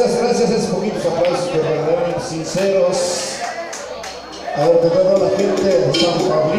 Gracias, gracias, esos poquitos aplausos que verdaderamente sinceros. A ver, te la gente de San Pablo.